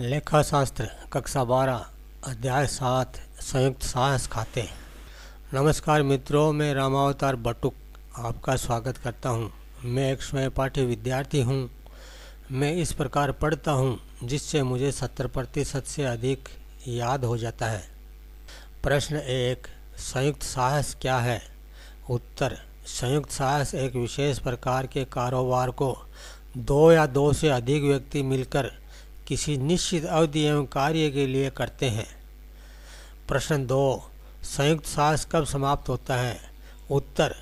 लेखा शास्त्र कक्षा बारह, अध्याय सात, संयुक्त साहस खाते। नमस्कार मित्रों, मैं रामावतार बटुक आपका स्वागत करता हूँ। मैं एक स्वयं पाठी विद्यार्थी हूँ। मैं इस प्रकार पढ़ता हूँ, जिससे मुझे सत्तर प्रतिशत से अधिक याद हो जाता है। प्रश्न एक, संयुक्त साहस क्या है? उत्तर, संयुक्त साहस एक विशेष प्रकार के कारोबार को दो या दो से अधिक व्यक्ति मिलकर किसी निश्चित अवधि एवं कार्य के लिए करते हैं। प्रश्न दो, संयुक्त साहस कब समाप्त होता है? उत्तर,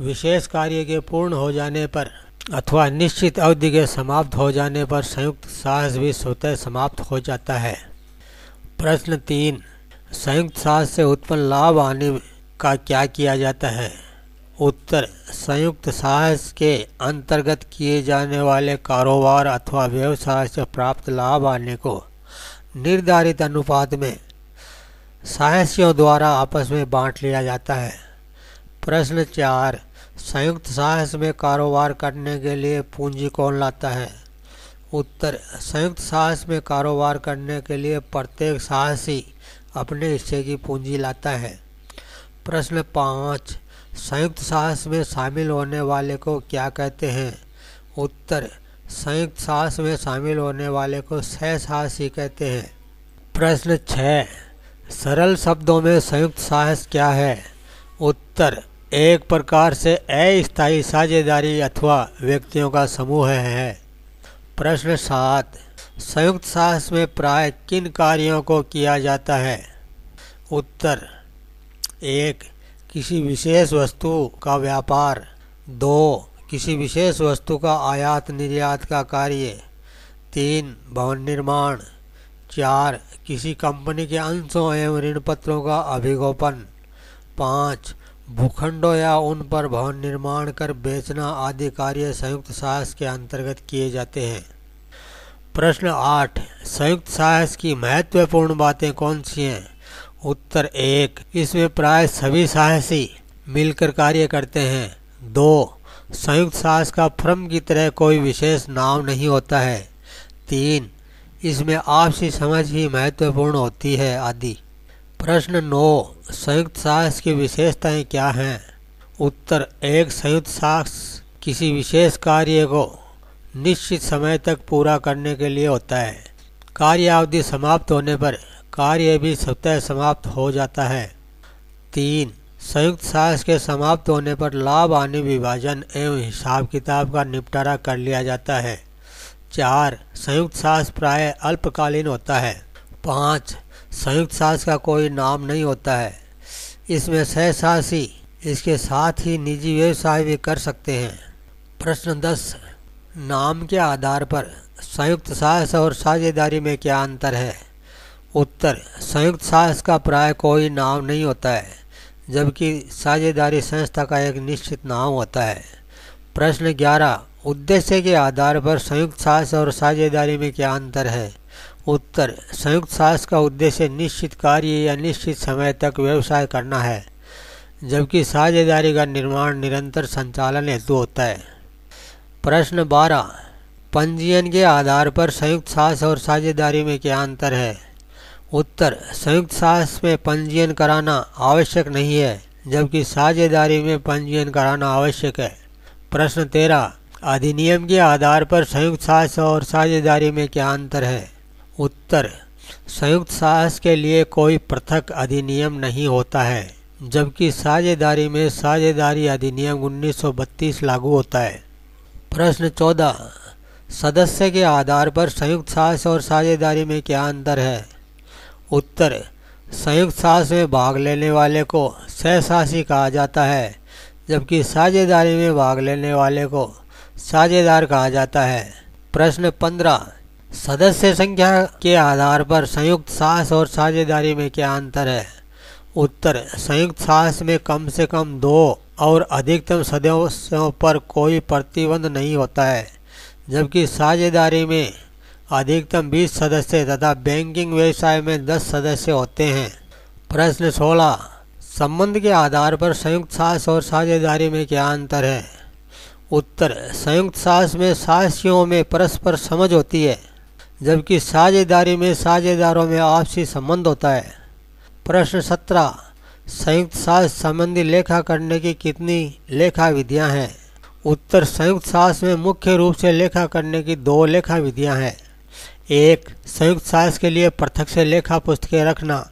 विशेष कार्य के पूर्ण हो जाने पर अथवा निश्चित अवधि के समाप्त हो जाने पर संयुक्त साहस भी स्वतः समाप्त हो जाता है। प्रश्न तीन, संयुक्त साहस से उत्पन्न लाभ आने का क्या किया जाता है? उत्तर संयुक्त साहस के अंतर्गत किए जाने वाले कारोबार अथवा व्यवसाय से प्राप्त लाभ आने को निर्धारित अनुपात में साहसियों द्वारा आपस में बांट लिया जाता है। प्रश्न चार, संयुक्त साहस में कारोबार करने के लिए पूंजी कौन लाता है? उत्तर, संयुक्त साहस में कारोबार करने के लिए प्रत्येक साहसी अपने हिस्से की पूंजी लाता है। प्रश्न पाँच संयुक्त साहस में शामिल होने वाले को क्या कहते हैं? उत्तर, संयुक्त साहस में शामिल होने वाले को सह साहसी कहते हैं। प्रश्न छः सरल शब्दों में संयुक्त साहस क्या है? उत्तर, एक प्रकार से अस्थायी साझेदारी अथवा व्यक्तियों का समूह है। प्रश्न सात, संयुक्त साहस में प्राय किन कार्यों को किया जाता है? उत्तर, एक किसी विशेष वस्तु का व्यापार, दो, किसी विशेष वस्तु का आयात निर्यात का कार्य, तीन, भवन निर्माण, चार, किसी कंपनी के अंशों एवं ऋण पत्रों का अभिगोपन, पाँच, भूखंडों या उन पर भवन निर्माण कर बेचना आदि कार्य संयुक्त साहस के अंतर्गत किए जाते हैं। प्रश्न आठ, संयुक्त साहस की महत्वपूर्ण बातें कौन सी हैं? उत्तर एक। इसमें प्राय सभी साहसी मिलकर कार्य करते हैं। दो, संयुक्त साहस का फ्रम की तरह कोई विशेष नाम नहीं होता है। तीन, इसमें आपसी समझ ही महत्वपूर्ण होती है आदि। प्रश्न नौ, संयुक्त साहस की विशेषताएँ क्या हैं? उत्तर एक, संयुक्त साहस किसी विशेष कार्य को निश्चित समय तक पूरा करने के लिए होता है। कार्य अवधि समाप्त होने पर कार्य भी स्वतः समाप्त हो जाता है। तीन, संयुक्त साहस के समाप्त होने पर लाभ आने विभाजन एवं हिसाब किताब का निपटारा कर लिया जाता है। चार, संयुक्त साहस प्राय अल्पकालीन होता है। पाँच, संयुक्त साहस का कोई नाम नहीं होता है। इसमें सहसाहसी इसके साथ ही निजी व्यवसाय भी कर सकते हैं। प्रश्न दस, नाम के आधार पर संयुक्त साहस और साझेदारी में क्या अंतर है? उत्तर, संयुक्त साहस का प्राय कोई नाम नहीं होता है, जबकि साझेदारी संस्था का एक निश्चित नाम होता है। प्रश्न ग्यारह, उद्देश्य के आधार पर संयुक्त साहस और साझेदारी में क्या अंतर है? उत्तर, संयुक्त साहस का उद्देश्य निश्चित कार्य या निश्चित समय तक व्यवसाय करना है, जबकि साझेदारी का निर्माण निरंतर संचालन हेतु होता है। प्रश्न बारह, पंजीयन के आधार पर संयुक्त साहस और साझेदारी में क्या अंतर है? उत्तर, संयुक्त साहस में पंजीयन कराना आवश्यक नहीं है, जबकि साझेदारी में पंजीयन कराना आवश्यक है। प्रश्न तेरह अधिनियम के आधार पर संयुक्त साहस और साझेदारी में क्या अंतर है? उत्तर, संयुक्त साहस के लिए कोई पृथक अधिनियम नहीं होता है, जबकि साझेदारी में साझेदारी अधिनियम 1932 लागू होता है। प्रश्न चौदह, सदस्य के आधार पर संयुक्त साहस और साझेदारी में क्या अंतर है? उत्तर, संयुक्त साहस में भाग लेने वाले को सहसासी कहा जाता है, जबकि साझेदारी में भाग लेने वाले को साझेदार कहा जाता है। प्रश्न पंद्रह, सदस्य संख्या के आधार पर संयुक्त साहस और साझेदारी में क्या अंतर है? उत्तर, संयुक्त साहस में कम से कम दो और अधिकतम सदस्यों पर कोई प्रतिबंध नहीं होता है, जबकि साझेदारी में अधिकतम 20 सदस्य तथा बैंकिंग व्यवसाय में 10 सदस्य होते हैं। प्रश्न 16 संबंध के आधार पर संयुक्त साहस और साझेदारी में क्या अंतर है? उत्तर, संयुक्त साहस में साहसियों में परस्पर समझ होती है, जबकि साझेदारी में साझेदारों में आपसी संबंध होता है। प्रश्न सत्रह, संयुक्त सास संबंधी लेखा करने की कितनी लेखा विधियाँ हैं? उत्तर, संयुक्त सास में मुख्य रूप से लेखा करने की दो लेखा विधियाँ हैं। एक, संयुक्त सास के लिए पृथक से लेखा पुस्तकें रखना।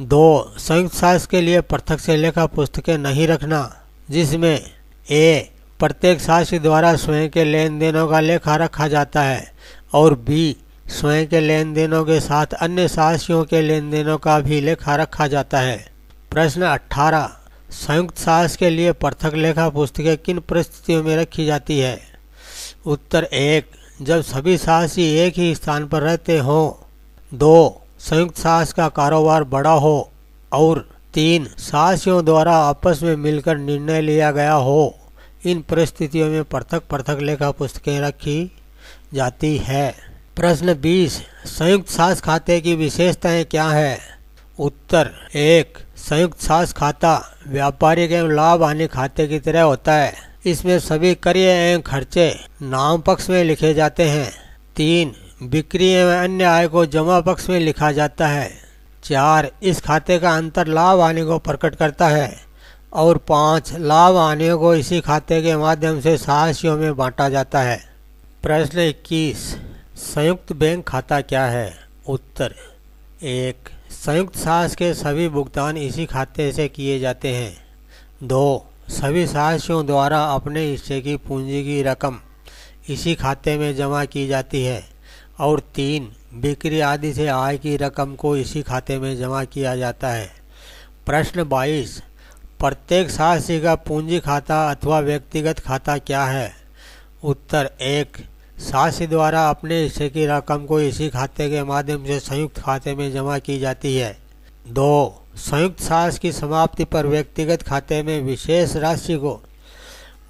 दो, संयुक्त सास के लिए पृथक से लेखा पुस्तकें नहीं रखना, जिसमें ए, प्रत्येक साक्षी द्वारा स्वयं के लेन देनों का लेखा रखा जाता है, और बी, स्वयं के लेन देनों के साथ अन्य साक्षियों के लेन देनों का भी लेखा रखा जाता है। प्रश्न 18 संयुक्त साहस के लिए पृथक लेखा पुस्तकें किन परिस्थितियों में रखी जाती है? उत्तर एक जब सभी साहसी एक ही स्थान पर रहते हों, दो संयुक्त साहस का कारोबार बड़ा हो और तीन साहसियों द्वारा आपस में मिलकर निर्णय लिया गया हो, इन परिस्थितियों में पृथक पृथक लेखा पुस्तकें रखी जाती है। प्रश्न 20 संयुक्त सास खाते की विशेषताएँ क्या है? उत्तर, एक, संयुक्त सास खाता व्यापारिक एवं लाभ हानि खाते की तरह होता है। इसमें सभी क्रय एवं खर्चे नाम पक्ष में लिखे जाते हैं। तीन, बिक्री एवं अन्य आय को जमा पक्ष में लिखा जाता है। चार, इस खाते का अंतर लाभ आने को प्रकट करता है। और पाँच, लाभ आने को इसी खाते के माध्यम से साहसियों में बांटा जाता है। प्रश्न इक्कीस, संयुक्त बैंक खाता क्या है? उत्तर, एक, संयुक्त साहस के सभी भुगतान इसी खाते से किए जाते हैं। दो सभी साहसियों द्वारा अपने हिस्से की पूंजी की रकम इसी खाते में जमा की जाती है और तीन, बिक्री आदि से आय की रकम को इसी खाते में जमा किया जाता है। प्रश्न बाईस, प्रत्येक साहसी का पूंजी खाता अथवा व्यक्तिगत खाता क्या है? उत्तर एक साहसी द्वारा अपने हिस्से की रकम को इसी खाते के माध्यम से संयुक्त खाते में जमा की जाती है। दो, संयुक्त साहस की समाप्ति पर व्यक्तिगत खाते में विशेष राशि को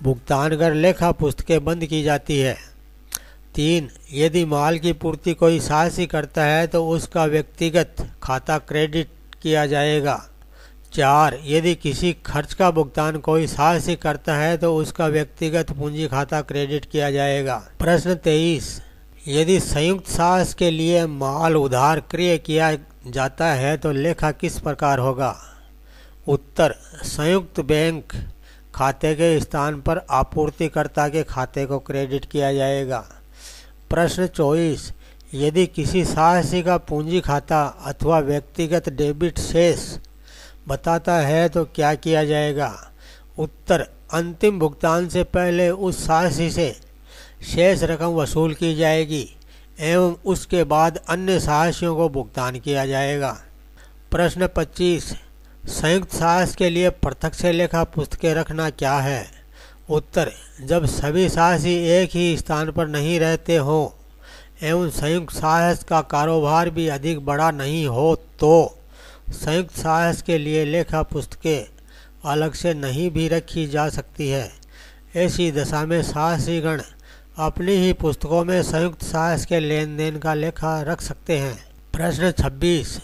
भुगतान कर लेखा पुस्तकें बंद की जाती है। तीन, यदि माल की पूर्ति कोई साहसी करता है तो उसका व्यक्तिगत खाता क्रेडिट किया जाएगा। चार, यदि किसी खर्च का भुगतान कोई साहसी करता है तो उसका व्यक्तिगत पूंजी खाता क्रेडिट किया जाएगा। प्रश्न तेईस, यदि संयुक्त साहस के लिए माल उधार क्रय किया जाता है तो लेखा किस प्रकार होगा? उत्तर, संयुक्त बैंक खाते के स्थान पर आपूर्तिकर्ता के खाते को क्रेडिट किया जाएगा। प्रश्न चौबीस, यदि किसी साहसी का पूंजी खाता अथवा व्यक्तिगत डेबिट शेष बताता है तो क्या किया जाएगा? उत्तर, अंतिम भुगतान से पहले उस साहसी से शेष रकम वसूल की जाएगी। एवं उसके बाद अन्य साहसियों को भुगतान किया जाएगा। प्रश्न 25 संयुक्त साहस के लिए पृथक से लेखा पुस्तकें रखना क्या है? उत्तर, जब सभी साहसी एक ही स्थान पर नहीं रहते हों एवं संयुक्त साहस का कारोबार भी अधिक बड़ा नहीं हो तो संयुक्त साहस के लिए लेखा पुस्तकें अलग से नहीं भी रखी जा सकती है। ऐसी दशा में साहसीगण अपनी ही पुस्तकों में संयुक्त साहस के लेन देन का लेखा रख सकते हैं। प्रश्न 26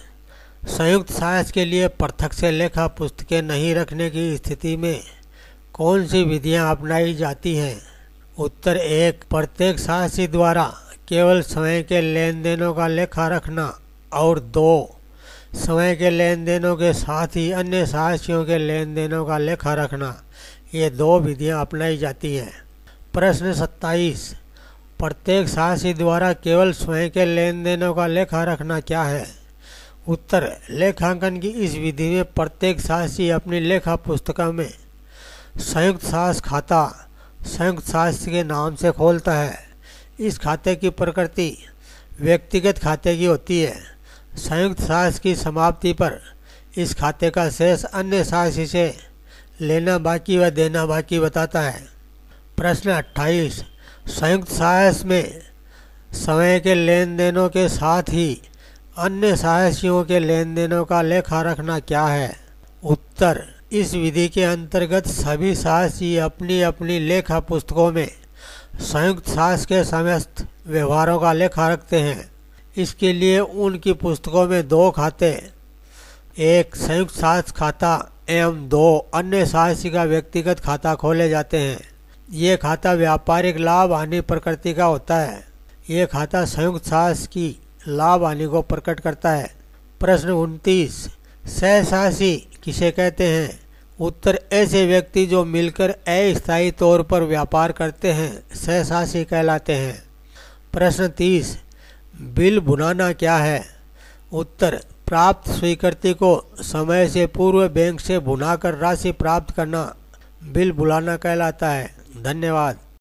संयुक्त साहस के लिए पृथक से लेखा पुस्तकें नहीं रखने की स्थिति में कौन सी विधियाँ अपनाई जाती हैं? उत्तर एक। प्रत्येक साहसी द्वारा केवल समय के लेन देनों का लेखा रखना और दो। समय के लेन देनों के साथ ही अन्य साहसियों के लेन देनों का लेखा रखना। ये दो विधियाँ अपनाई जाती हैं। प्रश्न सत्ताईस। प्रत्येक साहसी द्वारा केवल स्वयं के लेन देनों का लेखा रखना क्या है? उत्तर, लेखांकन की इस विधि में प्रत्येक साहसी अपनी लेखा पुस्तकों में संयुक्त साहस खाता, संयुक्त साहस के नाम से खोलता है। इस खाते की प्रकृति व्यक्तिगत खाते की होती है। संयुक्त साहस की समाप्ति पर इस खाते का शेष अन्य साहसी से लेना बाकी व देना बाकी बताता है। प्रश्न 28 संयुक्त साहस में समय के लेन देनों के साथ ही अन्य साहसियों के लेन देनों का लेखा रखना क्या है? उत्तर, इस विधि के अंतर्गत सभी साहसी अपनी अपनी लेखा पुस्तकों में संयुक्त साहस के समस्त व्यवहारों का लेखा रखते हैं। इसके लिए उनकी पुस्तकों में दो खाते, एक संयुक्त साहस खाता एवं दो अन्य साहसी का व्यक्तिगत खाता खोले जाते हैं। ये खाता व्यापारिक लाभ हानि प्रकृति का होता है। ये खाता संयुक्त साहस की लाभ हानि को प्रकट करता है। प्रश्न उनतीस, सहसासी किसे कहते हैं? उत्तर, ऐसे व्यक्ति जो मिलकर अस्थायी तौर पर व्यापार करते हैं, सहसासी कहलाते हैं। प्रश्न तीस, बिल भुनाना क्या है? उत्तर, प्राप्त स्वीकृति को समय से पूर्व बैंक से भुनाकर राशि प्राप्त करना, बिल बुलाना कहलाता है। ダニネは